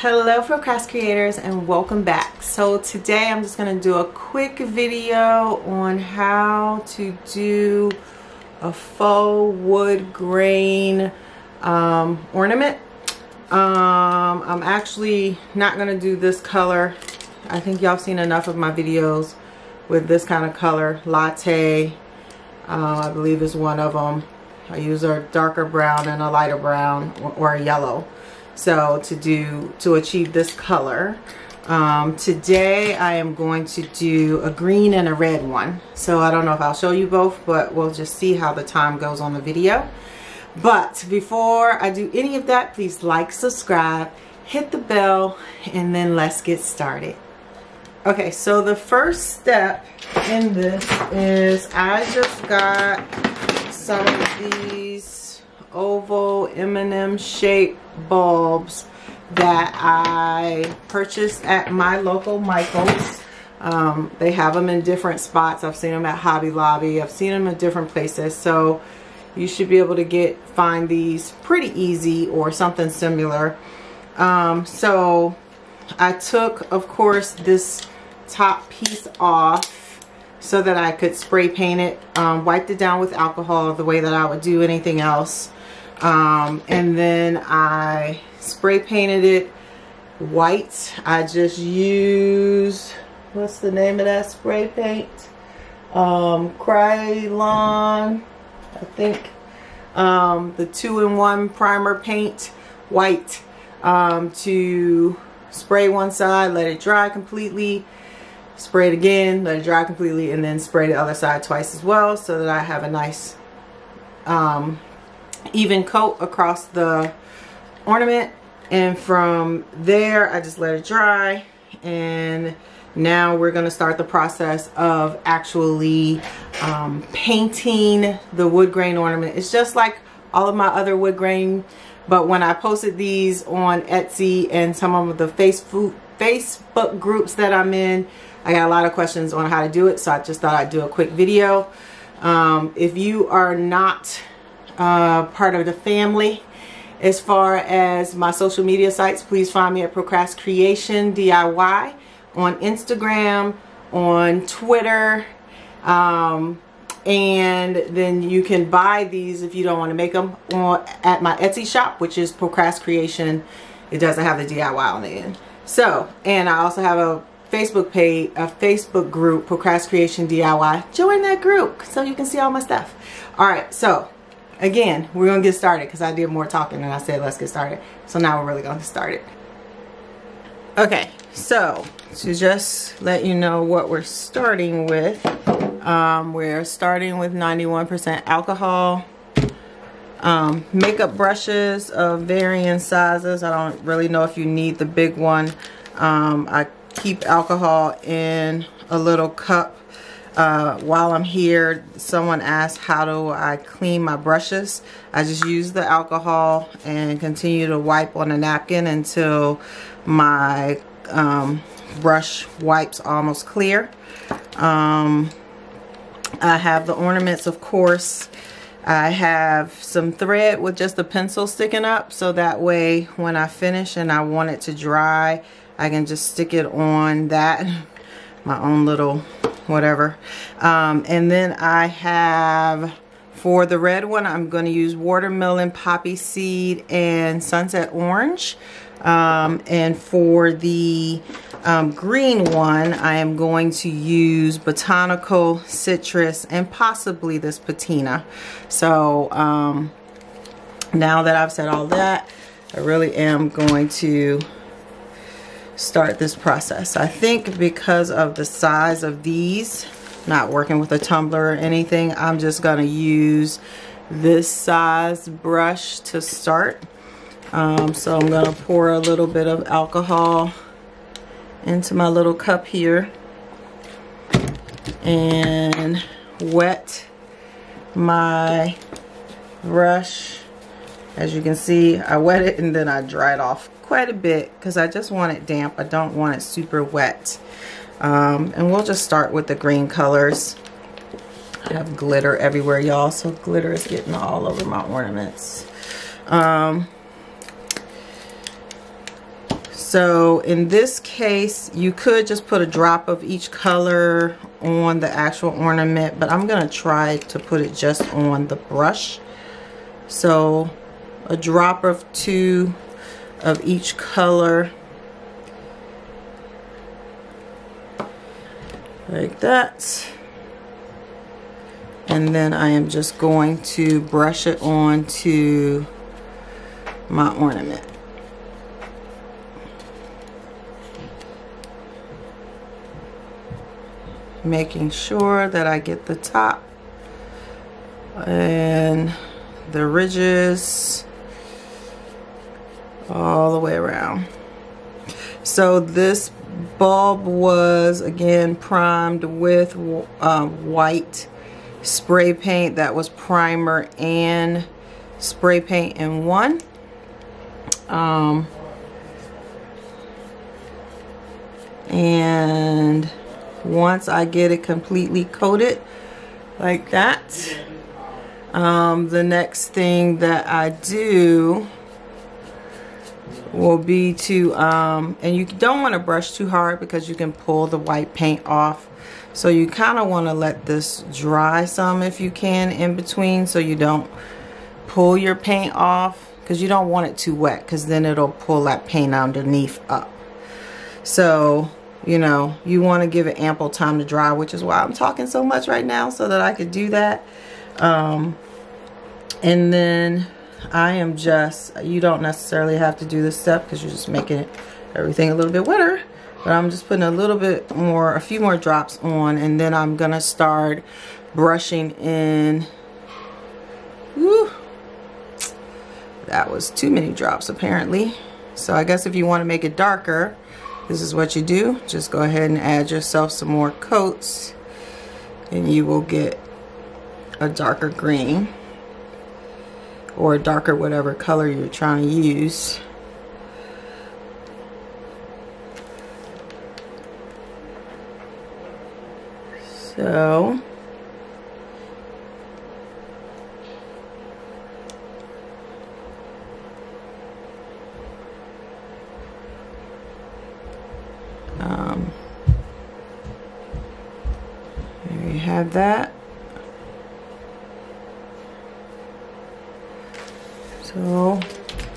Hello Procras creators and welcome back. So today I'm just going to do a quick video on how to do a faux wood grain um, ornament. Um, I'm actually not going to do this color. I think y'all seen enough of my videos with this kind of color. Latte, uh, I believe is one of them. I use a darker brown and a lighter brown or a yellow. So to do, to achieve this color, um, today I am going to do a green and a red one. So I don't know if I'll show you both, but we'll just see how the time goes on the video. But before I do any of that, please like, subscribe, hit the bell, and then let's get started. Okay, so the first step in this is I just got some of these oval M&M shaped bulbs that I purchased at my local Michael's. Um, they have them in different spots. I've seen them at Hobby Lobby. I've seen them in different places. So you should be able to get find these pretty easy or something similar. Um, so I took, of course, this top piece off so that I could spray paint it. Um, wiped it down with alcohol the way that I would do anything else. Um, and then I spray painted it white. I just used, what's the name of that spray paint? Um, Krylon, I think. Um, the two-in-one primer paint, white, um, to spray one side, let it dry completely, spray it again, let it dry completely, and then spray the other side twice as well so that I have a nice um, even coat across the ornament. And from there I just let it dry. And now we're going to start the process of actually um, painting the wood grain ornament. It's just like all of my other wood grain but when I posted these on Etsy and some of the Facebook Facebook groups that I'm in I got a lot of questions on how to do it so I just thought I'd do a quick video. Um, if you are not uh, part of the family. As far as my social media sites, please find me at Procras Creation DIY on Instagram, on Twitter, um, and then you can buy these if you don't want to make them on, at my Etsy shop, which is Procras Creation. It doesn't have the DIY on the end. So, and I also have a Facebook page, a Facebook group, Procras Creation DIY. Join that group so you can see all my stuff. All right, so again, we're to get started because I did more talking and I said let's get started. So now we're really to get started. Okay, so to just let you know what we're starting with, um, we're starting with 91% alcohol. Um, makeup brushes of varying sizes. I don't really know if you need the big one. Um, I keep alcohol in a little cup uh, while I'm here, someone asked how do I clean my brushes. I just use the alcohol and continue to wipe on a napkin until my um, brush wipes almost clear. Um, I have the ornaments, of course. I have some thread with just a pencil sticking up so that way when I finish and I want it to dry, I can just stick it on that, my own little whatever. Um, and then I have, for the red one, I'm going to use watermelon, poppy seed, and sunset orange. Um, and for the um, green one, I am going to use botanical citrus and possibly this patina. So um, now that I've said all that, I really am going to start this process. I think because of the size of these, not working with a tumbler or anything, I'm just going to use this size brush to start. Um, so I'm to pour a little bit of alcohol into my little cup here and wet my brush. As you can see, I wet it and then I it off quite a bit because I just want it damp. I don't want it super wet. Um, and we'll just start with the green colors. I have glitter everywhere, y'all. So glitter is getting all over my ornaments. Um, So in this case, you could just put a drop of each color on the actual ornament, but I'm going to try to put it just on the brush. So a drop of two of each color. Like that. And then I am just going to brush it on to my ornament. Making sure that I get the top and the ridges all the way around. So this bulb was again primed with uh, white spray paint that was primer and spray paint in one. Um, and once I get it completely coated like that, um, the next thing that I do will be to, um, and you don't want to brush too hard because you can pull the white paint off. So you kind of want to let this dry some if you can in between so you don't pull your paint off because you don't want it too wet because then it'll pull that paint underneath up. So, you know, you want to give it ample time to dry, which is why I'm talking so much right now so that I could do that. Um, and then I am just, you don't necessarily have to do this step because you're just making it, everything a little bit wetter. But I'm just putting a little bit more, a few more drops on and then I'm going to start brushing in. Woo, that was too many drops apparently. So I guess if you want to make it darker, this is what you do. Just go ahead and add yourself some more coats and you will get a darker green or darker whatever color you're trying to use. So um, there you have that. So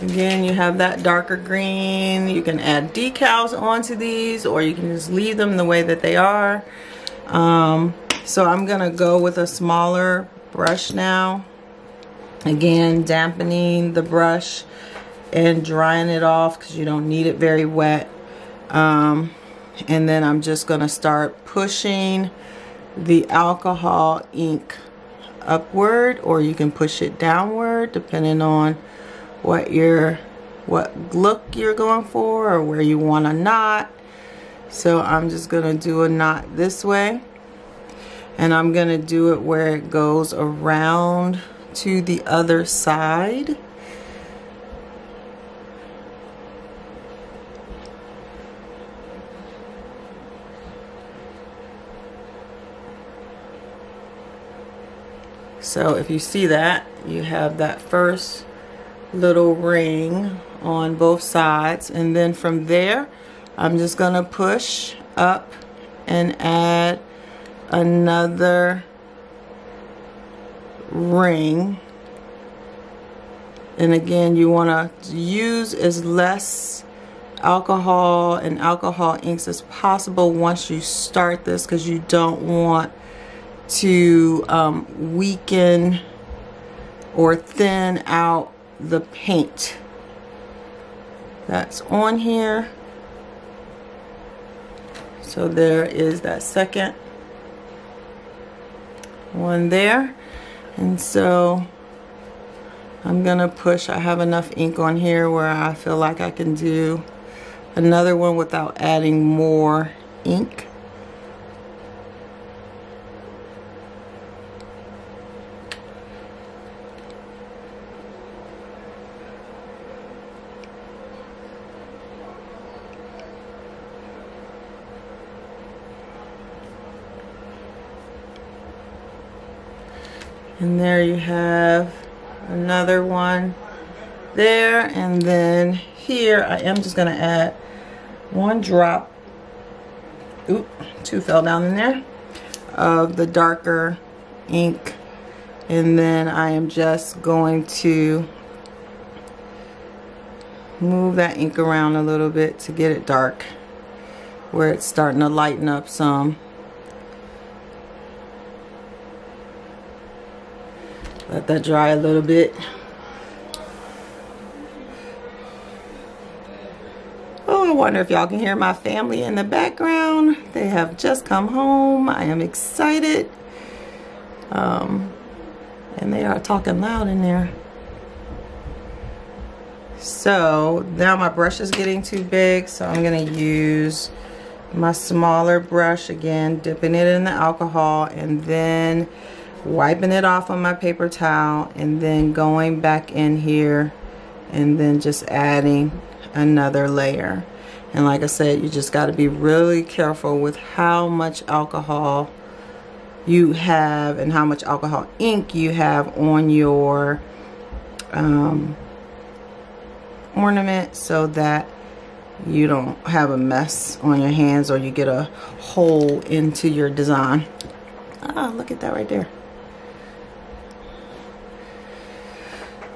again, you have that darker green. You can add decals onto these or you can just leave them the way that they are. Um, so I'm gonna go with a smaller brush now. Again, dampening the brush and drying it off because you don't need it very wet. Um, and then I'm just gonna start pushing the alcohol ink upward or you can push it downward depending on what your what look you're going for or where you want a knot so I'm just gonna do a knot this way and I'm gonna do it where it goes around to the other side So if you see that, you have that first little ring on both sides. And then from there, I'm just going to push up and add another ring. And again, you want to use as less alcohol and alcohol inks as possible once you start this because you don't want to um, weaken or thin out the paint that's on here. So there is that second one there. And so I'm gonna push, I have enough ink on here where I feel like I can do another one without adding more ink. And there you have another one there and then here I am just going to add one drop, oop, two fell down in there, of the darker ink. And then I am just going to move that ink around a little bit to get it dark where it's starting to lighten up some. Let that dry a little bit. Oh, I wonder if y'all can hear my family in the background. They have just come home. I am excited. Um, and they are talking loud in there. So now my brush is getting too big, so I'm gonna use my smaller brush again, dipping it in the alcohol and then wiping it off on my paper towel and then going back in here and then just adding another layer. And like I said, you just got to be really careful with how much alcohol you have and how much alcohol ink you have on your um, ornament so that you don't have a mess on your hands or you get a hole into your design. Ah, look at that right there.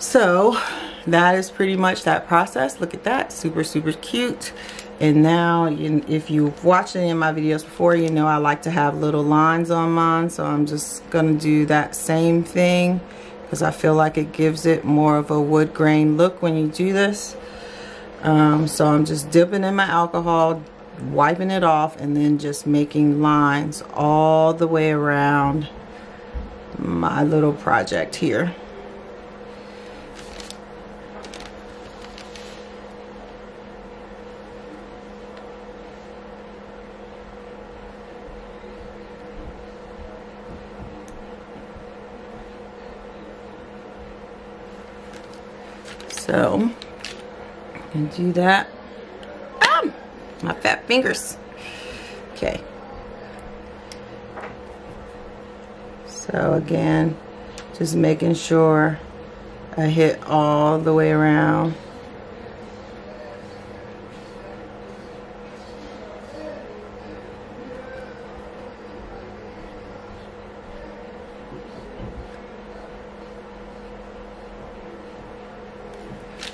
So that is pretty much that process. Look at that, super, super cute. And now, if you've watched any of my videos before, you know I like to have little lines on mine. So I'm just gonna do that same thing because I feel like it gives it more of a wood grain look when you do this. Um, so I'm just dipping in my alcohol, wiping it off, and then just making lines all the way around my little project here. So and do that. Ah, my fat fingers. Okay. So again, just making sure I hit all the way around.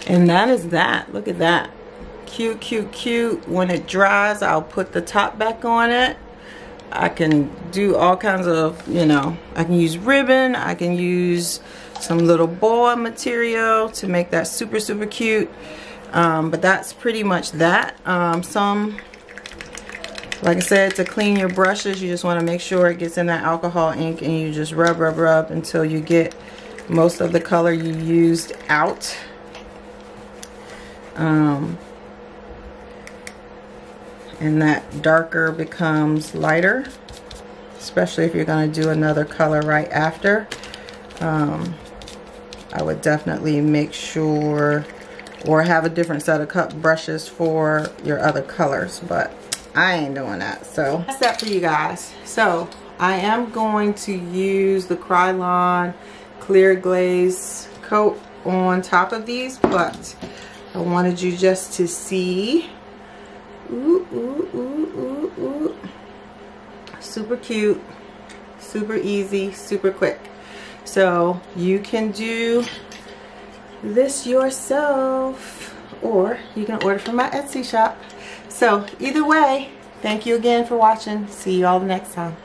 And that is that. Look at that. Cute, cute, cute. When it dries, I'll put the top back on it. I can do all kinds of, you know, I can use ribbon. I can use some little boa material to make that super, super cute. Um, but that's pretty much that. Um, some, like I said, to clean your brushes, you just want to make sure it gets in that alcohol ink and you just rub, rub, rub until you get most of the color you used out. Um, and that darker becomes lighter, especially if you're going to do another color right after. Um, I would definitely make sure or have a different set of cut brushes for your other colors, but I ain't doing that. So that's that for you guys. So I am going to use the Krylon clear glaze coat on top of these, but I wanted you just to see. Ooh, ooh, ooh, ooh, ooh. Super cute, super easy, super quick. So you can do this yourself or you can order from my Etsy shop. So either way, thank you again for watching. See you all next time.